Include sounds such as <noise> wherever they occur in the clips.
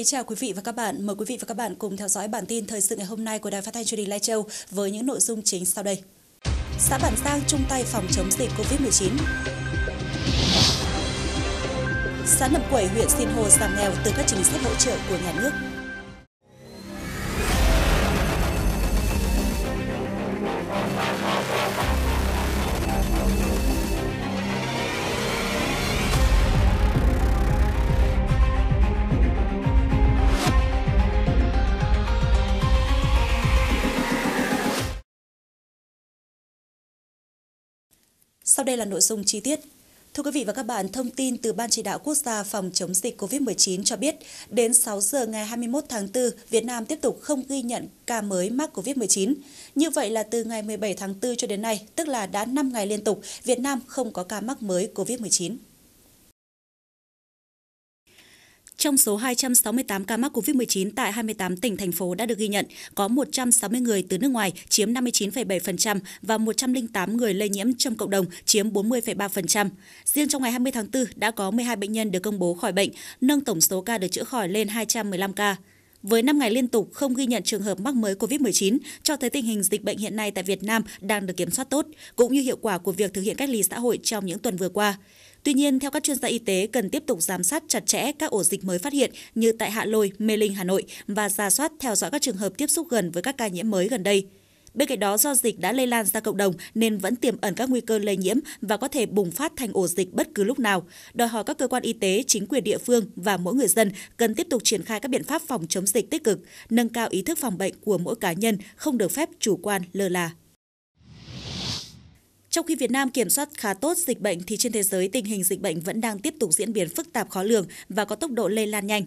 Kính chào quý vị và các bạn. Mời quý vị và các bạn cùng theo dõi bản tin thời sự ngày hôm nay của Đài Phát thanh Truyền hình Lai Châu với những nội dung chính sau đây. Xã Bản Giang chung tay phòng chống dịch Covid-19. Xã Nậm Quẩy, huyện Sinh Hồ giảm nghèo từ các chính sách hỗ trợ của nhà nước. Sau đây là nội dung chi tiết. Thưa quý vị và các bạn, thông tin từ Ban chỉ đạo quốc gia phòng chống dịch COVID-19 cho biết, đến 6 giờ ngày 21 tháng 4, Việt Nam tiếp tục không ghi nhận ca mới mắc COVID-19. Như vậy là từ ngày 17 tháng 4 cho đến nay, tức là đã 5 ngày liên tục, Việt Nam không có ca mắc mới COVID-19. Trong số 268 ca mắc COVID-19 tại 28 tỉnh, thành phố đã được ghi nhận, có 160 người từ nước ngoài, chiếm 59,7% và 108 người lây nhiễm trong cộng đồng, chiếm 40,3%. Riêng trong ngày 20 tháng 4 đã có 12 bệnh nhân được công bố khỏi bệnh, nâng tổng số ca được chữa khỏi lên 215 ca. Với 5 ngày liên tục không ghi nhận trường hợp mắc mới COVID-19, cho thấy tình hình dịch bệnh hiện nay tại Việt Nam đang được kiểm soát tốt, cũng như hiệu quả của việc thực hiện cách ly xã hội trong những tuần vừa qua. Tuy nhiên, theo các chuyên gia y tế, cần tiếp tục giám sát chặt chẽ các ổ dịch mới phát hiện như tại Hạ Lôi, Mê Linh, Hà Nội và ra soát theo dõi các trường hợp tiếp xúc gần với các ca nhiễm mới gần đây. Bên cạnh đó, do dịch đã lây lan ra cộng đồng nên vẫn tiềm ẩn các nguy cơ lây nhiễm và có thể bùng phát thành ổ dịch bất cứ lúc nào. Đòi hỏi các cơ quan y tế, chính quyền địa phương và mỗi người dân cần tiếp tục triển khai các biện pháp phòng chống dịch tích cực, nâng cao ý thức phòng bệnh của mỗi cá nhân, không được phép chủ quan lơ là. Trong khi Việt Nam kiểm soát khá tốt dịch bệnh thì trên thế giới tình hình dịch bệnh vẫn đang tiếp tục diễn biến phức tạp khó lường và có tốc độ lây lan nhanh.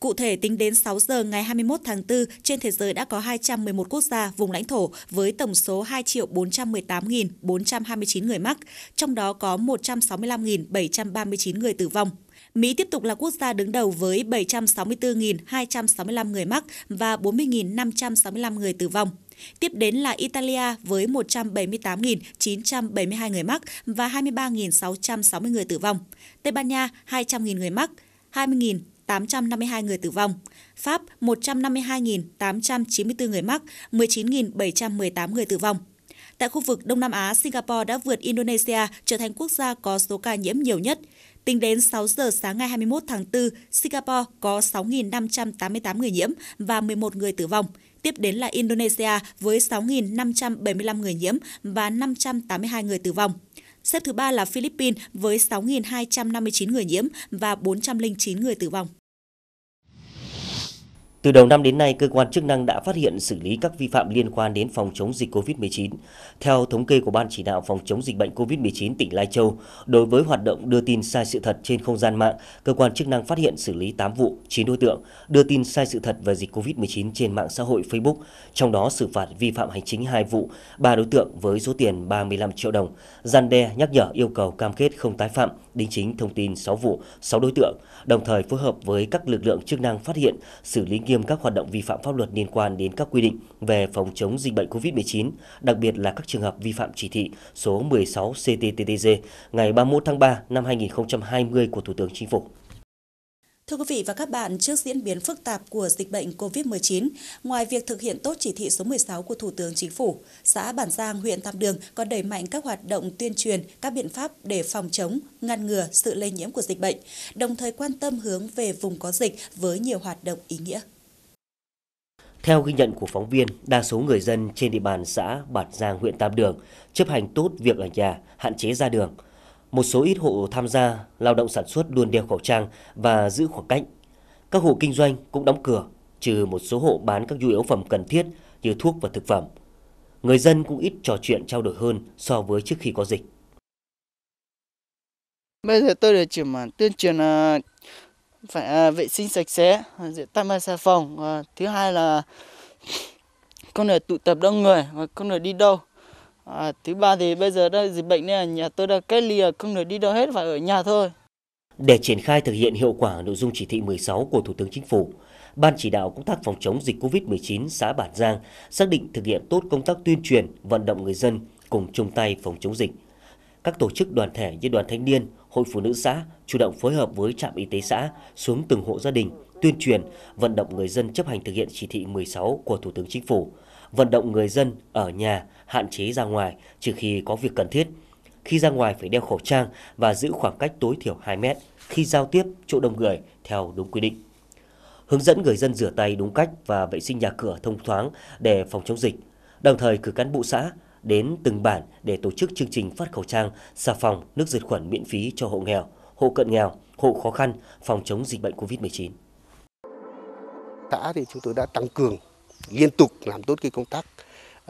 Cụ thể, tính đến 6 giờ ngày 21 tháng 4, trên thế giới đã có 211 quốc gia, vùng lãnh thổ với tổng số 2 418.429 người mắc, trong đó có 165.739 người tử vong. Mỹ tiếp tục là quốc gia đứng đầu với 764.265 người mắc và 40.565 người tử vong. Tiếp đến là Italia với 178.972 người mắc và 23.660 người tử vong. Tây Ban Nha 200.000 người mắc, 20.852 người tử vong. Pháp 152.894 người mắc, 19.718 người tử vong. Tại khu vực Đông Nam Á, Singapore đã vượt Indonesia trở thành quốc gia có số ca nhiễm nhiều nhất. Tính đến 6 giờ sáng ngày 21 tháng 4, Singapore có 6.588 người nhiễm và 11 người tử vong. Tiếp đến là Indonesia với 6.575 người nhiễm và 582 người tử vong. Xếp thứ ba là Philippines với 6.259 người nhiễm và 409 người tử vong. Từ đầu năm đến nay, cơ quan chức năng đã phát hiện xử lý các vi phạm liên quan đến phòng chống dịch COVID-19. Theo thống kê của Ban chỉ đạo phòng chống dịch bệnh COVID-19 tỉnh Lai Châu, đối với hoạt động đưa tin sai sự thật trên không gian mạng, cơ quan chức năng phát hiện xử lý 8 vụ, 9 đối tượng đưa tin sai sự thật về dịch COVID-19 trên mạng xã hội Facebook, trong đó xử phạt vi phạm hành chính 2 vụ, 3 đối tượng với số tiền 35 triệu đồng, gian đe nhắc nhở yêu cầu cam kết không tái phạm, đính chính thông tin 6 vụ, 6 đối tượng, đồng thời phối hợp với các lực lượng chức năng phát hiện, xử lý nghiêm các hoạt động vi phạm pháp luật liên quan đến các quy định về phòng chống dịch bệnh COVID-19, đặc biệt là các trường hợp vi phạm chỉ thị số 16 CTTTG ngày 31 tháng 3 năm 2020 của Thủ tướng Chính phủ. Thưa quý vị và các bạn, trước diễn biến phức tạp của dịch bệnh COVID-19, ngoài việc thực hiện tốt chỉ thị số 16 của Thủ tướng Chính phủ, xã Bản Giang, huyện Tam Đường còn đẩy mạnh các hoạt động tuyên truyền các biện pháp để phòng chống, ngăn ngừa sự lây nhiễm của dịch bệnh, đồng thời quan tâm hướng về vùng có dịch với nhiều hoạt động ý nghĩa. Theo ghi nhận của phóng viên, đa số người dân trên địa bàn xã Bản Giang, huyện Tam Đường chấp hành tốt việc ở nhà, hạn chế ra đường. Một số ít hộ tham gia lao động sản xuất luôn đeo khẩu trang và giữ khoảng cách. Các hộ kinh doanh cũng đóng cửa, trừ một số hộ bán các nhu yếu phẩm cần thiết như thuốc và thực phẩm. Người dân cũng ít trò chuyện trao đổi hơn so với trước khi có dịch. Bây giờ tôi chỉ mà tuyên truyền à, phải à, vệ sinh sạch sẽ à, rửa tay bằng xà phòng. Và thứ hai là <sniffs> không được tụ tập đông người và không được đi đâu. À, thứ ba thì bây giờ đây dịch bệnh nên nhà tôi đã cách ly à, không được đi đâu hết phải ở nhà thôi. Để triển khai thực hiện hiệu quả nội dung chỉ thị 16 của Thủ tướng Chính phủ, Ban chỉ đạo công tác phòng chống dịch COVID-19 xã Bản Giang xác định thực hiện tốt công tác tuyên truyền, vận động người dân cùng chung tay phòng chống dịch. Các tổ chức đoàn thể như đoàn thanh niên, hội phụ nữ xã chủ động phối hợp với trạm y tế xã xuống từng hộ gia đình tuyên truyền, vận động người dân chấp hành thực hiện chỉ thị 16 của Thủ tướng Chính phủ, vận động người dân ở nhà hạn chế ra ngoài trừ khi có việc cần thiết. Khi ra ngoài phải đeo khẩu trang và giữ khoảng cách tối thiểu 2 mét khi giao tiếp chỗ đông người theo đúng quy định. Hướng dẫn người dân rửa tay đúng cách và vệ sinh nhà cửa thông thoáng để phòng chống dịch, đồng thời cử cán bộ xã đến từng bản để tổ chức chương trình phát khẩu trang, xà phòng, nước diệt khuẩn miễn phí cho hộ nghèo, hộ cận nghèo, hộ khó khăn phòng chống dịch bệnh COVID-19. Xã thì chúng tôi đã tăng cường liên tục làm tốt cái công tác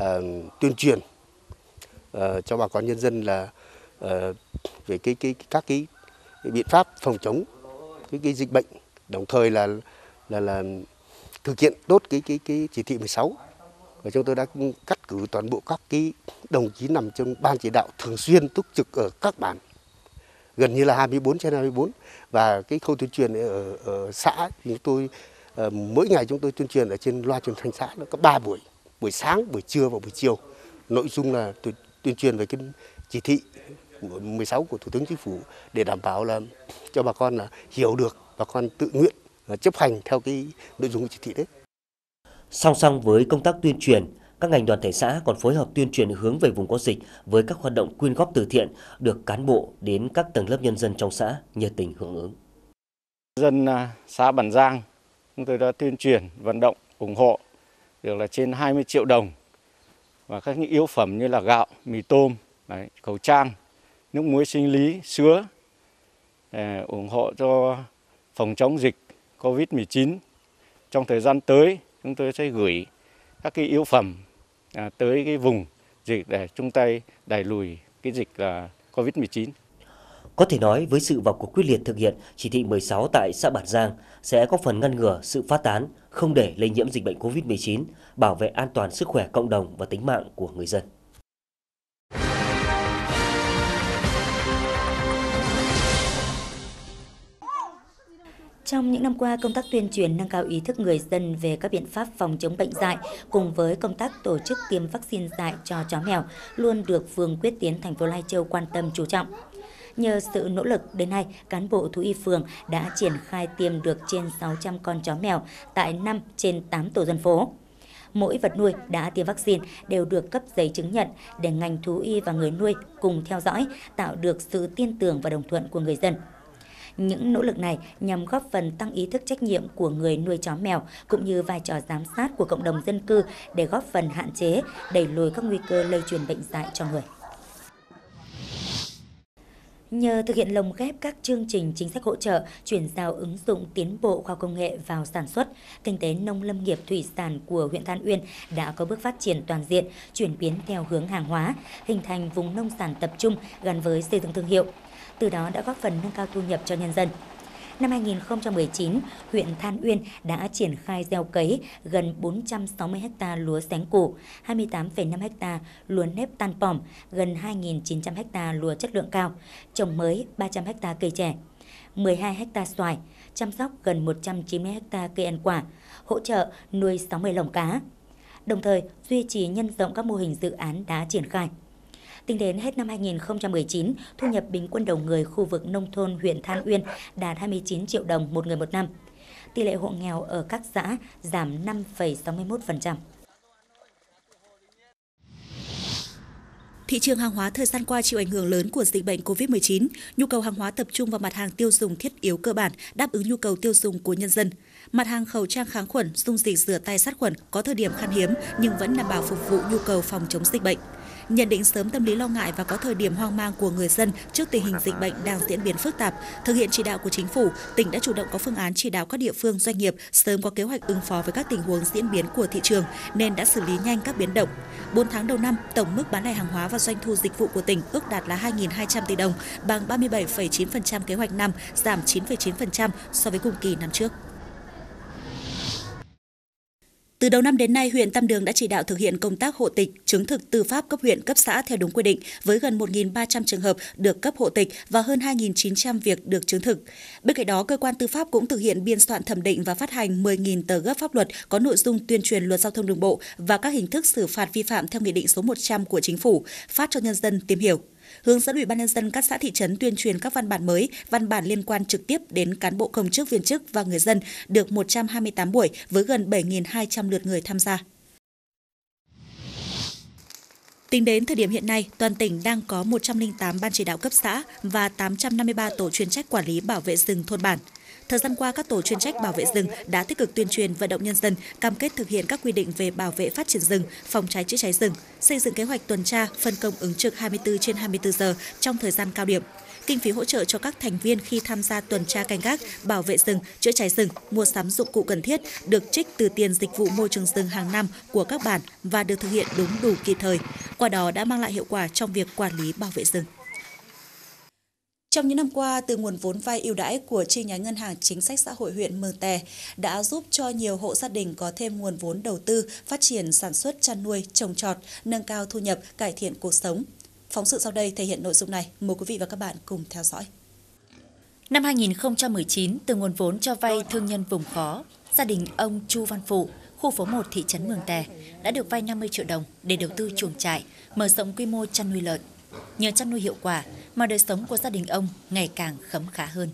uh, tuyên truyền uh, cho bà con nhân dân là uh, về cái cái các cái, cái biện pháp phòng chống cái, cái dịch bệnh, đồng thời là là là thực hiện tốt cái cái cái chỉ thị 16 và chúng tôi đã cắt cử toàn bộ các cái đồng chí nằm trong ban chỉ đạo thường xuyên túc trực ở các bản gần như là 24 trên 24 và cái khâu tuyên truyền ở, ở xã chúng tôi ờ, mỗi ngày chúng tôi tuyên truyền ở trên loa truyền thanh xã nó có 3 buổi buổi sáng buổi trưa và buổi chiều nội dung là tuyên, tuyên truyền về cái chỉ thị 16 của Thủ tướng Chính phủ để đảm bảo là cho bà con là hiểu được bà con tự nguyện ờ, chấp hành theo cái nội dung của chỉ thị đấy. Song song với công tác tuyên truyền, các ngành đoàn thể xã còn phối hợp tuyên truyền hướng về vùng có dịch với các hoạt động quyên góp từ thiện được cán bộ đến các tầng lớp nhân dân trong xã nhiệt tình hưởng ứng. Dân à, xã Bản Giang, chúng tôi đã tuyên truyền, vận động, ủng hộ được là trên 20 triệu đồng và các những yếu phẩm như là gạo, mì tôm, đấy, khẩu trang, nước muối sinh lý, sữa để à, ủng hộ cho phòng chống dịch COVID-19. Trong thời gian tới, chúng tôi sẽ gửi các cái yếu phẩm à, tới cái vùng dịch để chung tay đẩy lùi cái dịch là COVID-19. Có thể nói với sự vào cuộc quyết liệt thực hiện chỉ thị 16 tại xã Bản Giang sẽ góp phần ngăn ngừa sự phát tán, không để lây nhiễm dịch bệnh COVID-19, bảo vệ an toàn sức khỏe cộng đồng và tính mạng của người dân. Trong những năm qua, công tác tuyên truyền nâng cao ý thức người dân về các biện pháp phòng chống bệnh dạy cùng với công tác tổ chức tiêm vaccine dạy cho chó mèo luôn được phường Quyết Tiến thành phố Lai Châu quan tâm chú trọng. Nhờ sự nỗ lực đến nay, cán bộ thú y phường đã triển khai tiêm được trên 600 con chó mèo tại 5 trên 8 tổ dân phố. Mỗi vật nuôi đã tiêm vaccine đều được cấp giấy chứng nhận để ngành thú y và người nuôi cùng theo dõi, tạo được sự tin tưởng và đồng thuận của người dân. Những nỗ lực này nhằm góp phần tăng ý thức trách nhiệm của người nuôi chó mèo cũng như vai trò giám sát của cộng đồng dân cư để góp phần hạn chế, đẩy lùi các nguy cơ lây truyền bệnh dạy cho người. Nhờ thực hiện lồng ghép các chương trình chính sách hỗ trợ, chuyển giao ứng dụng tiến bộ khoa công nghệ vào sản xuất, kinh tế nông lâm nghiệp thủy sản của huyện Than Uyên đã có bước phát triển toàn diện, chuyển biến theo hướng hàng hóa, hình thành vùng nông sản tập trung gắn với xây dựng thương hiệu từ đó đã góp phần nâng cao thu nhập cho nhân dân. Năm 2019, huyện Than Uyên đã triển khai gieo cấy gần 460 ha lúa xén củ, 28,5 ha lúa nếp tan pỏm, gần 2.900 ha lúa chất lượng cao, trồng mới 300 ha cây trẻ, 12 ha xoài, chăm sóc gần 190 ha cây ăn quả, hỗ trợ nuôi 60 lồng cá. Đồng thời, duy trì nhân rộng các mô hình dự án đã triển khai. Tính đến hết năm 2019, thu nhập bình quân đầu người khu vực nông thôn huyện Than Uyên đạt 29 triệu đồng một người một năm. Tỷ lệ hộ nghèo ở các xã giảm 5,61%. Thị trường hàng hóa thời gian qua chịu ảnh hưởng lớn của dịch bệnh COVID-19, nhu cầu hàng hóa tập trung vào mặt hàng tiêu dùng thiết yếu cơ bản, đáp ứng nhu cầu tiêu dùng của nhân dân. Mặt hàng khẩu trang kháng khuẩn, dung dịch rửa tay sát khuẩn có thời điểm khan hiếm nhưng vẫn đảm bảo phục vụ nhu cầu phòng chống dịch bệnh. Nhận định sớm tâm lý lo ngại và có thời điểm hoang mang của người dân trước tình hình dịch bệnh đang diễn biến phức tạp, thực hiện chỉ đạo của chính phủ, tỉnh đã chủ động có phương án chỉ đạo các địa phương doanh nghiệp sớm có kế hoạch ứng phó với các tình huống diễn biến của thị trường nên đã xử lý nhanh các biến động. 4 tháng đầu năm, tổng mức bán lẻ hàng hóa và doanh thu dịch vụ của tỉnh ước đạt là 2.200 tỷ đồng, bằng 37,9% kế hoạch năm, giảm 9,9% so với cùng kỳ năm trước. Từ đầu năm đến nay, huyện Tam Đường đã chỉ đạo thực hiện công tác hộ tịch, chứng thực tư pháp cấp huyện, cấp xã theo đúng quy định với gần 1.300 trường hợp được cấp hộ tịch và hơn 2.900 việc được chứng thực. Bên cạnh đó, cơ quan tư pháp cũng thực hiện biên soạn thẩm định và phát hành 10.000 tờ gấp pháp luật có nội dung tuyên truyền luật giao thông đường bộ và các hình thức xử phạt vi phạm theo Nghị định số 100 của Chính phủ, phát cho nhân dân tìm hiểu hướng dẫn Ủy ban nhân dân các xã thị trấn tuyên truyền các văn bản mới, văn bản liên quan trực tiếp đến cán bộ công chức viên chức và người dân được 128 buổi với gần 7.200 lượt người tham gia. Tính đến thời điểm hiện nay, toàn tỉnh đang có 108 ban chỉ đạo cấp xã và 853 tổ chuyên trách quản lý bảo vệ rừng thôn bản. Thời gian qua, các tổ chuyên trách bảo vệ rừng đã tích cực tuyên truyền vận động nhân dân cam kết thực hiện các quy định về bảo vệ phát triển rừng, phòng cháy chữa cháy rừng, xây dựng kế hoạch tuần tra, phân công ứng trực 24 trên 24 giờ trong thời gian cao điểm. Kinh phí hỗ trợ cho các thành viên khi tham gia tuần tra canh gác, bảo vệ rừng, chữa cháy rừng, mua sắm dụng cụ cần thiết được trích từ tiền dịch vụ môi trường rừng hàng năm của các bản và được thực hiện đúng đủ kịp thời. Qua đó đã mang lại hiệu quả trong việc quản lý bảo vệ rừng. Trong những năm qua, từ nguồn vốn vay ưu đãi của chi nhánh Ngân hàng Chính sách Xã hội huyện Mường Tè đã giúp cho nhiều hộ gia đình có thêm nguồn vốn đầu tư, phát triển sản xuất chăn nuôi, trồng trọt, nâng cao thu nhập, cải thiện cuộc sống. Phóng sự sau đây thể hiện nội dung này. Mời quý vị và các bạn cùng theo dõi. Năm 2019, từ nguồn vốn cho vay thương nhân vùng khó, gia đình ông Chu Văn Phụ, khu phố 1 thị trấn Mường Tè đã được vay 50 triệu đồng để đầu tư chuồng trại, mở rộng quy mô chăn nuôi lợn. Nhờ chăn nuôi hiệu quả mà đời sống của gia đình ông ngày càng khấm khá hơn.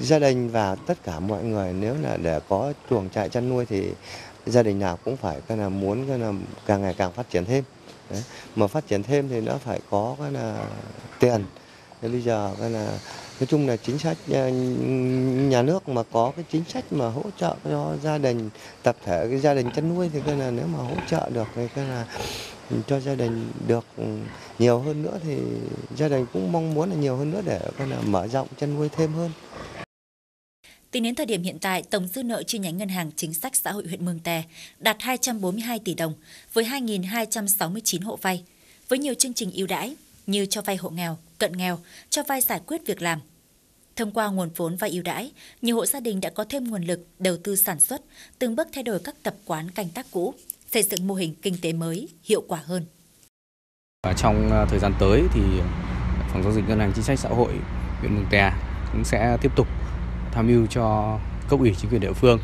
Gia đình và tất cả mọi người nếu là để có chuồng trại chăn nuôi thì gia đình nào cũng phải cái là muốn cái là càng ngày càng phát triển thêm. Đấy. Mà phát triển thêm thì nó phải có cái là tiền. Thế bây giờ cái là nói chung là chính sách nhà, nhà nước mà có cái chính sách mà hỗ trợ cho gia đình tập thể cái gia đình chăn nuôi thì cái là nếu mà hỗ trợ được thì cái là cho gia đình được ừ, nhiều hơn nữa thì gia đình cũng mong muốn là nhiều hơn nữa để cái là mở rộng chăn nuôi thêm hơn. Tính đến thời điểm hiện tại, tổng dư nợ chi nhánh Ngân hàng Chính sách Xã hội huyện Mường Tè đạt 242 tỷ đồng với 2.269 hộ vay, với nhiều chương trình ưu đãi như cho vay hộ nghèo, cận nghèo, cho vay giải quyết việc làm. Thông qua nguồn vốn và ưu đãi, nhiều hộ gia đình đã có thêm nguồn lực đầu tư sản xuất, từng bước thay đổi các tập quán canh tác cũ, xây dựng mô hình kinh tế mới, hiệu quả hơn. Trong à, thời gian tới thì Phòng giao dịch Ngân hàng Chính sách Xã hội huyện Mường Tè cũng sẽ tiếp tục tham mưu cho cấp ủy chính quyền địa phương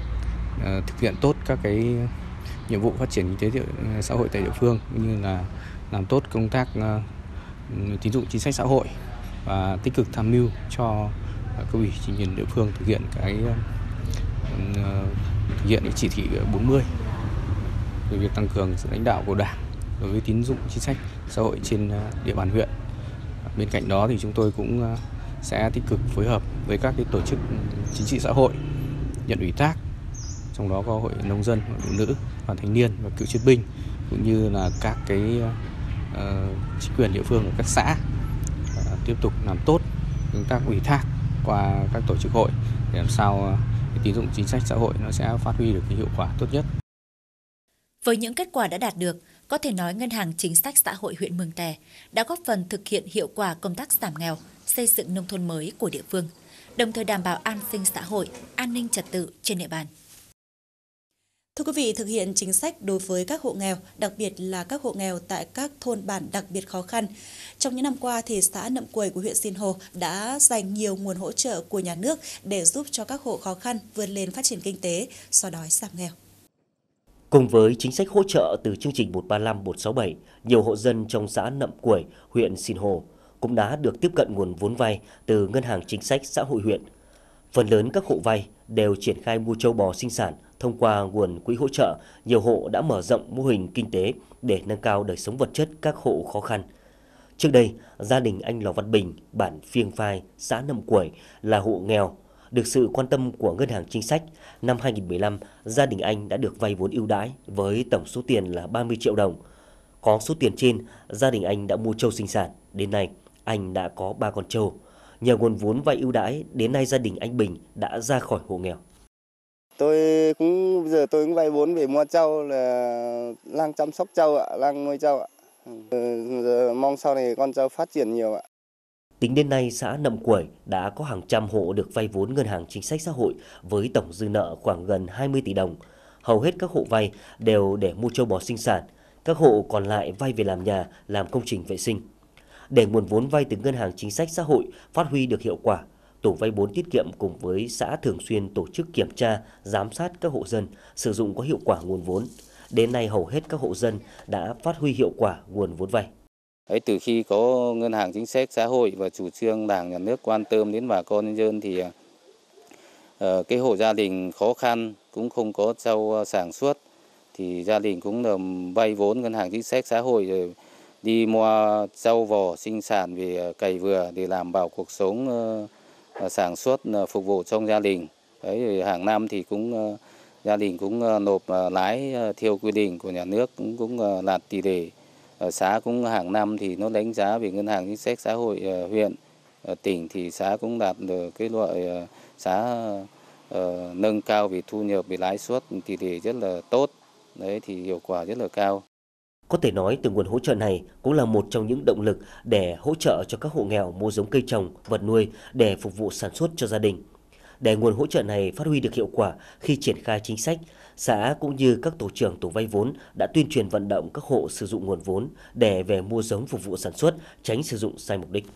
à, thực hiện tốt các cái nhiệm vụ phát triển kinh tế à, xã hội tại địa phương cũng như là làm tốt công tác tín dụng chính sách xã hội và tích cực tham mưu cho cấp ủy chính quyền địa phương thực hiện cái thực hiện cái chỉ thị 40 về việc tăng cường sự lãnh đạo của Đảng đối với tín dụng chính sách xã hội trên à, địa bàn huyện. Bên cạnh đó thì chúng tôi cũng à, sẽ tích cực phối hợp với các cái tổ chức ừ, chính trị xã hội nhận ủy thác trong đó có hội nông dân, hội phụ nữ, đoàn thanh niên và cựu chiến binh cũng như là các cái uh, chính quyền địa phương ở các xã uh, tiếp tục làm tốt công tác ủy thác qua các tổ chức hội để làm sao uh, tín dụng chính sách xã hội nó sẽ phát huy được cái hiệu quả tốt nhất. Với những kết quả đã đạt được, có thể nói Ngân hàng Chính sách Xã hội huyện Mường Tè đã góp phần thực hiện hiệu quả công tác giảm nghèo, xây dựng nông thôn mới của địa phương, đồng thời đảm bảo an sinh xã hội, an ninh trật tự trên địa bàn. Thưa quý vị, thực hiện chính sách đối với các hộ nghèo, đặc biệt là các hộ nghèo tại các thôn bản đặc biệt khó khăn. Trong những năm qua, thì xã Nậm Quầy của huyện Sinh Hồ đã dành nhiều nguồn hỗ trợ của nhà nước để giúp cho các hộ khó khăn vươn lên phát triển kinh tế, xóa đói giảm nghèo. Cùng với chính sách hỗ trợ từ chương trình 135-167, nhiều hộ dân trong xã Nậm Quẩy, huyện Sinh Hồ cũng đã được tiếp cận nguồn vốn vay từ Ngân hàng Chính sách Xã hội huyện. Phần lớn các hộ vay đều triển khai mua châu bò sinh sản thông qua nguồn quỹ hỗ trợ, nhiều hộ đã mở rộng mô hình kinh tế để nâng cao đời sống vật chất các hộ khó khăn. Trước đây, gia đình anh Lò Văn Bình, bản Phiêng Phai, xã Nậm Quẩy là hộ nghèo. Được sự quan tâm của Ngân hàng Chính sách, năm 2015, gia đình anh đã được vay vốn ưu đãi với tổng số tiền là 30 triệu đồng. Có số tiền trên, gia đình anh đã mua trâu sinh sản. Đến nay, anh đã có 3 con trâu. Nhờ nguồn vốn vay ưu đãi, đến nay gia đình anh Bình đã ra khỏi hộ nghèo. Tôi cũng giờ tôi cũng vay vốn về mua trâu là lang chăm sóc trâu ạ, lang nuôi trâu ạ. Ừ, giờ mong sau này con trâu phát triển nhiều ạ. Tính đến nay, xã Nậm Quẩy đã có hàng trăm hộ được vay vốn ngân hàng chính sách xã hội với tổng dư nợ khoảng gần 20 tỷ đồng. Hầu hết các hộ vay đều để mua châu bò sinh sản, các hộ còn lại vay về làm nhà, làm công trình vệ sinh. Để nguồn vốn vay từ ngân hàng chính sách xã hội phát huy được hiệu quả, tổ vay vốn tiết kiệm cùng với xã thường xuyên tổ chức kiểm tra, giám sát các hộ dân sử dụng có hiệu quả nguồn vốn. Đến nay hầu hết các hộ dân đã phát huy hiệu quả nguồn vốn vay. Đấy, từ khi có ngân hàng chính sách xã hội và chủ trương đảng nhà nước quan tâm đến bà con nhân dân thì uh, cái hộ gia đình khó khăn cũng không có rau ờ, sản xuất thì gia đình cũng là vay vốn ngân hàng chính sách xã hội rồi đi mua rau vỏ sinh sản về ờ, cày vừa để làm bảo cuộc sống uh, sản xuất uh, phục vụ trong gia đình. Đấy, hàng năm thì cũng uh, gia đình cũng uh, nộp uh, lái uh, theo quy định của nhà nước cũng cũng uh, tỷ lệ xã cũng hàng năm thì nó đánh giá về ngân hàng chính sách xã hội ờ, huyện ờ, tỉnh thì xã cũng đạt được cái loại ờ, xã nâng cao về thu nhập về lãi suất thì thì rất là tốt đấy thì hiệu quả rất là cao có thể nói từ nguồn hỗ trợ này cũng là một trong những động lực để hỗ trợ cho các hộ nghèo mua giống cây trồng, vật nuôi để phục vụ sản xuất cho gia đình. Để nguồn hỗ trợ này phát huy được hiệu quả khi triển khai chính sách, xã cũng như các tổ trưởng tổ vay vốn đã tuyên truyền vận động các hộ sử dụng nguồn vốn để về mua giống phục vụ sản xuất, tránh sử dụng sai mục đích.